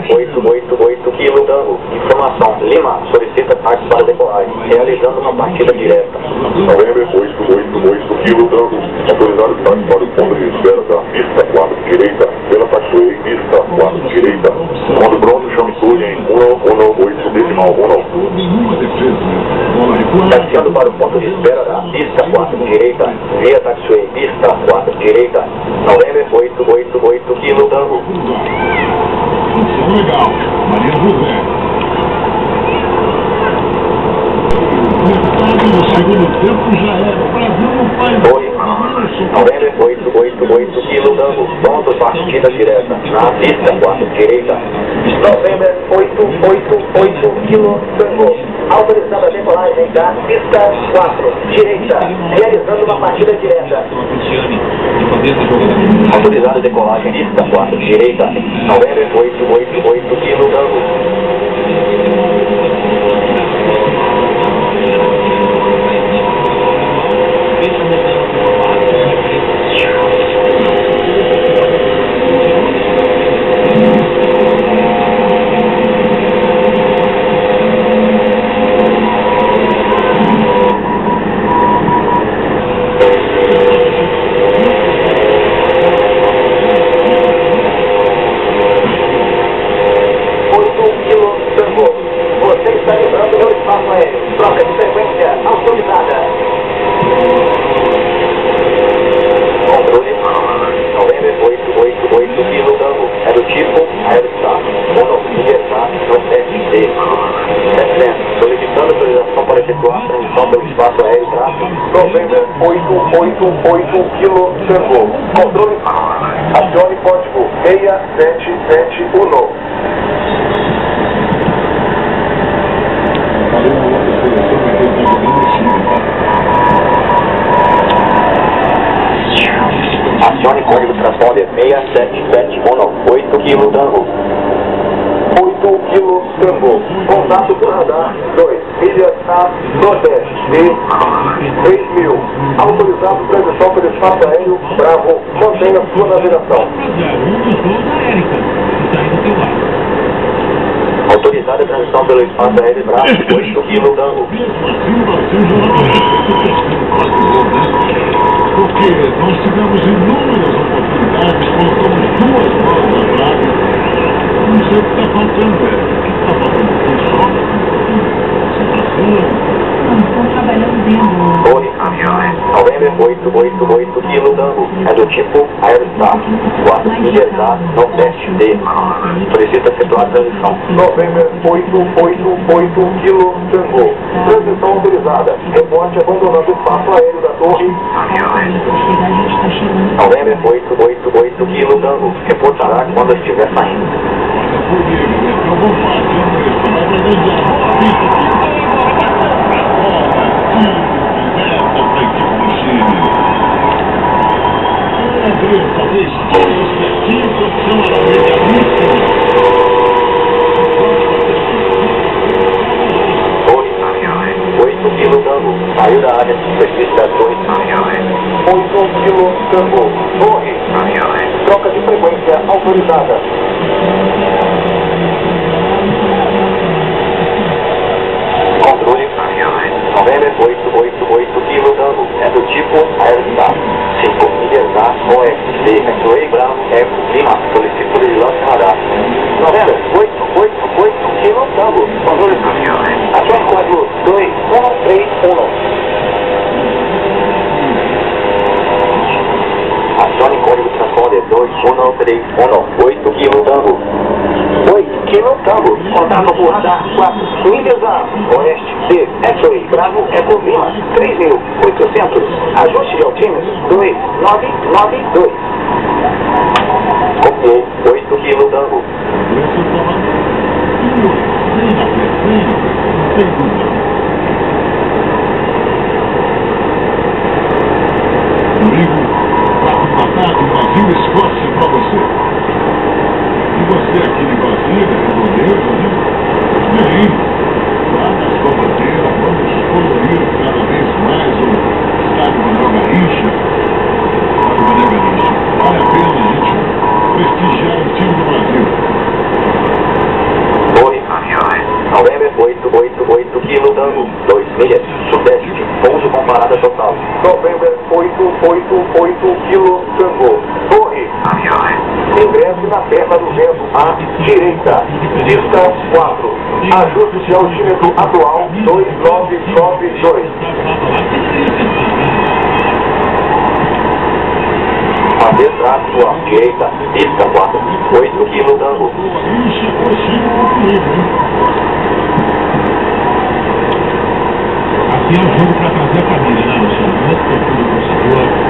November 888 Kilo Tango. Informação. Lima solicita táxi para decolagem, realizando uma partida direta. November 888 Kilo Tango. Autorizado táxi para o ponto de espera da pista 4 direita, pela taxway, pista 4 direita. Comando pronto, chame tudo em 118 decimal 1. Nenhuma defesa. Bola recuada. Taxiando para o ponto de espera da pista 4 direita, via taxway, pista 4 direita. November 888 Kilo Tango. Função legal. Maria José. Metade do segundo tempo já era. O Brasil não faz Oi. November 888 Kilo Tango. Ponto partida direta, na pista 4 direita. November 888 Kilo Tango. Autorizando a decolagem da pista 4 direita, realizando uma partida direta. Autorizado a decolagem pista 4 direita. November 888 efetuar transmissão pelo espaço aéreo. November 888 Kilo Tango. Controle. Acione código 6771. Valeu uma outra seleção daquele tá jogando em cima. Acione código transponder 6771 8 Kilo Tango. 8 Kilo Tango. Contato radar 2. Milhas a Nordeste de 3 mil. Autorizado transmissão pelo espaço aéreo Bravo. Mantenha sua navegação. Autorizada a transmissão pelo espaço aéreo Bravo 8 Kilo Tango. Mesmo assim, o Brasil já não tem testando quase gol, né? Porque nós tivemos inúmeras oportunidades, colocamos duas na trave. Não sei o que está faltando, é. O que está faltando? Funciona, concentração. Estão trabalhando dentro. Oi. November 888 Kilo Tango. É do tipo Aerostar. 4 Universal, Nordeste D. Solicita efetuar a transmissão. November 888 Kilo Tango. Transmissão autorizada. Reporte abandonando o espaço aéreo da torre. November 888 Kilo Tango. Reportará quando estiver saindo. Saiu da área de superfície da. 8 Kilo Tango. Torre. Troca de frequência autorizada. Controle. November 888 Kilo Tango. É do tipo Aerostar. 5 Universal, OSD. Metroei Bravo, Eco, Lima. Solicito vigilância radar. November 888 Kilo Tango. Controle. Acione código 2131. Acione código transponder 2131. 8 Kilo Tango. 8 Kilo Tango. Contato por radar 4. Milhas A. Oeste C. X-Ray Bravo Eco Lima. 3.800. Ajuste de altímetros 2992. Copiou 8 Kilo Tango. trouxe para você. E você aqui de Brasília, coloreiro, né? E aí, lá na sua bandeira, vamos colorir cada vez mais o estádio Manuel Garrincha. Estádio Manuel Garrincha. Vale a pena a gente prestigiar o time do Brasil. 888 quilo dano 2 milhas, sudeste, pouso com parada total. November 888 quilo tango. Regresse na perna do vento à direita. Pista 4. Ajuste-se ao dímetro atual 2992. A tráfego à direita, pista 4, 8 kg dano. Aqui é o jogo para trazer a família, né, Luciano? Não é para o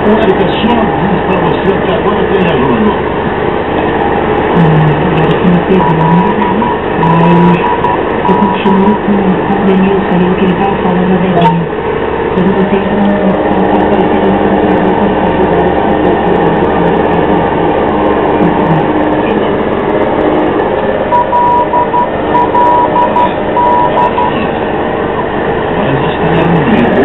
O professor diz para você que agora tem aluno. Eu continuo com o Daniel ali, o que ele estava falando é Denilson. Eu não sei se não está aparecendo na televisão, mas está as pessoas. Mas está na mulher.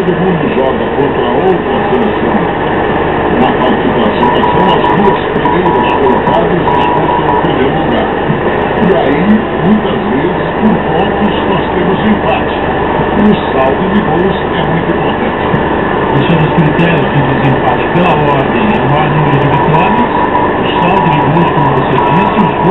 todo mundo joga contra outra seleção na participação, são as duas primeiras colocadas disputam o primeiro lugar. E aí, muitas vezes, por pontos, nós temos empate. E o saldo de gols é muito importante. Esses são os critérios de desempate pela ordem, o maior número de vitórias, o saldo de gols, como você disse, os gols.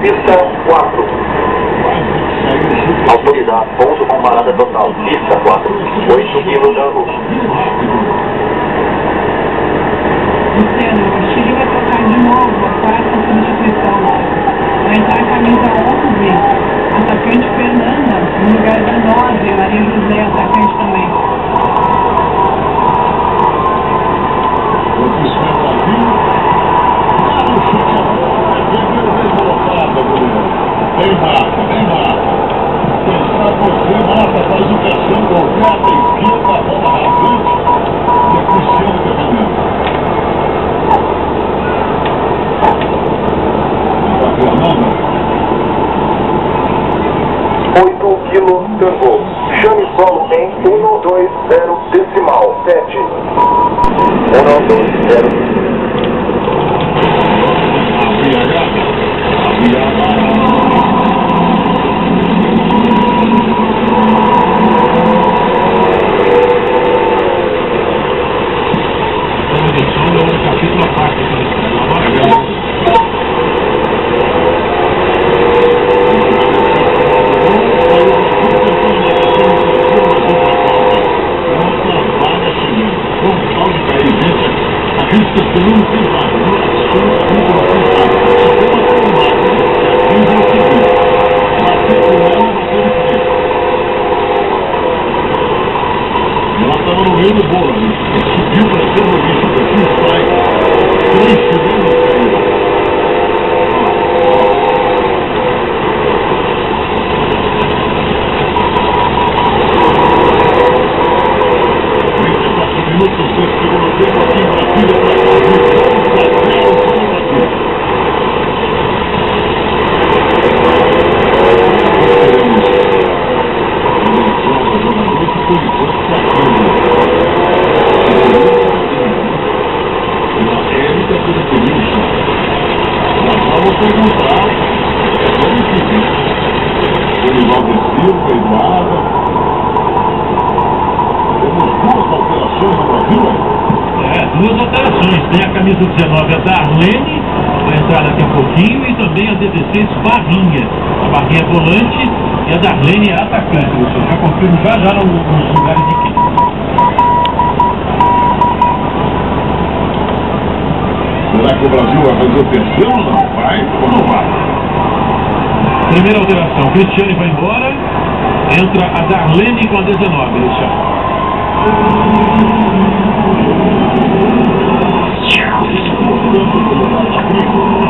pista 4. Autoridade, pouso com parada total, pista 4, 8 kg de arroz. Luciano, o Chile vai trocar de novo a quarta substituição. Vai entrar a camisa 11, atacante Fernanda, no lugar da 9, Maria José, atacante também. Thank you. Bem marca, bem marca. Pensar você, marca, faz o terceiro gol. Pega, esquerda, a bola rasante. E é Cristiano defendendo. Da. 8 kg Tango. Chame solo em 120 decimal 7. 120. Abiagada. No meio do bolo. Subiu para ser no bicho, um strike. Três segundos caiu. minutos, sexto segundo tempo aqui em Brasília para Brasil. 1 a 0 para o Brasil. Vamos perguntar. Vamos seguir. Dorival Silva, Eduardo. Temos duas alterações no Brasil, hein? É, duas alterações. Tem a camisa 19, a da Arlene, vai entrar daqui a pouquinho, e também a 16, Barrinha. A Barrinha é volante e a Darlene é atacante. Você já confirmo já já no- nos lugares de quem. Será que o Brasil vai fazer o terceiro não? Vai ou não vai? Primeira alteração, Cristiane vai embora, entra a Darlene com a 19, Luciano. Thank you.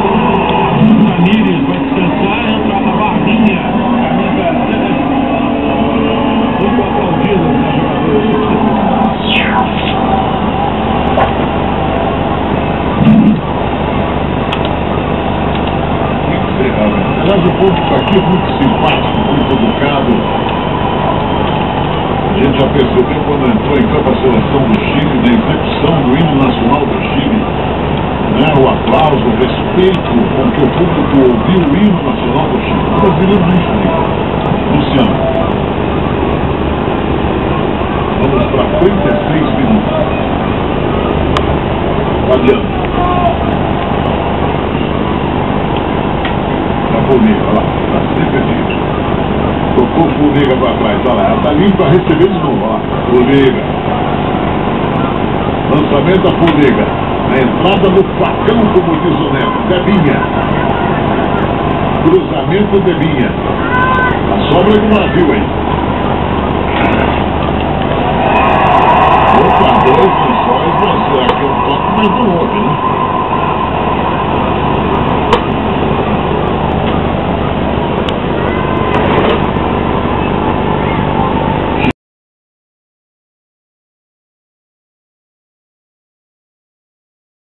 Com que o público ouviu o hino nacional do Chile. Brasileiro não explica. Luciano. Vamos para 36 minutos. Fabiano. da Formiga, olha lá, tá sempre aqui. Tocou Formiga para trás, olha lá, ela tá limpa para receber de novo, olha lá. Lançamento da Formiga, entrada no facão, como diz o Neto. Debinha. Cruzamento Debinha. A sobra do Brasil, hein? Opa, dois missões, mas é que eu toco mais do outro, hein?